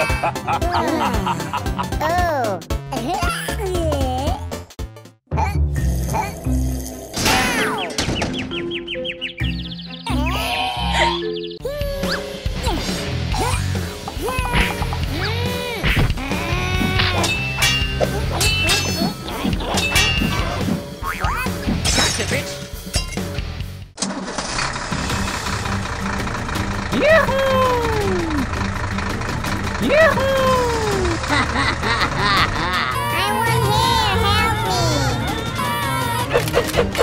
Gotcha, bitch. I want hair,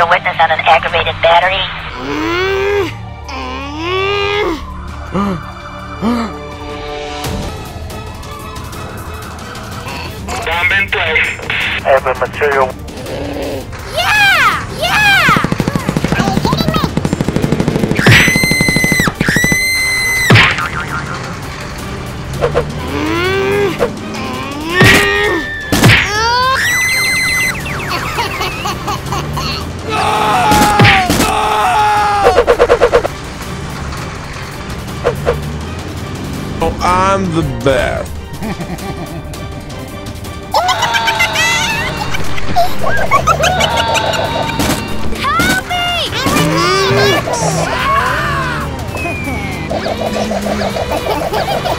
material witness on an aggravated battery. Bomb in place. Have a material. I'm the best. Help me! I want hair!